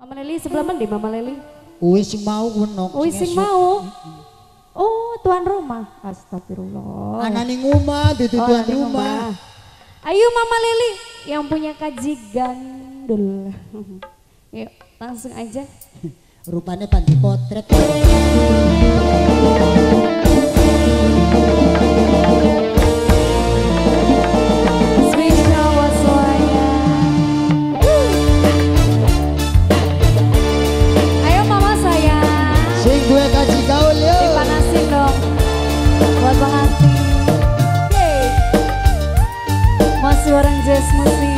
Mama Leli sebelah mana Mama Leli? Wis sing mau wenok. Oh, sing mau. Oh, tuan rumah. Astagfirullah. Anane ngomah dudu Oh, tuan rumah. Ayo Mama Leli yang punya kaji gandul. Yuk, langsung aja. Rupanya panti potret. Buat pengantin. Yeay. Masih orang jazz musik.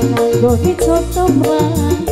Nganggo coto kenang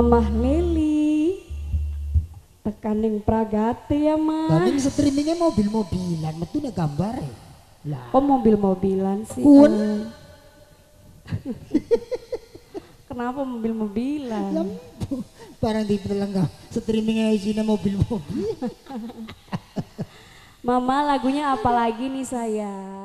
Mamah Leli tekaning Pragati ya mas ini streamingnya mobil-mobilan, metu nih gambar ya. Lah, kok mobil-mobilan sih Kun. Kenapa mobil-mobilan. Barang di enggak streamingnya isinya mobil-mobil. Mama lagunya apa lagi nih sayang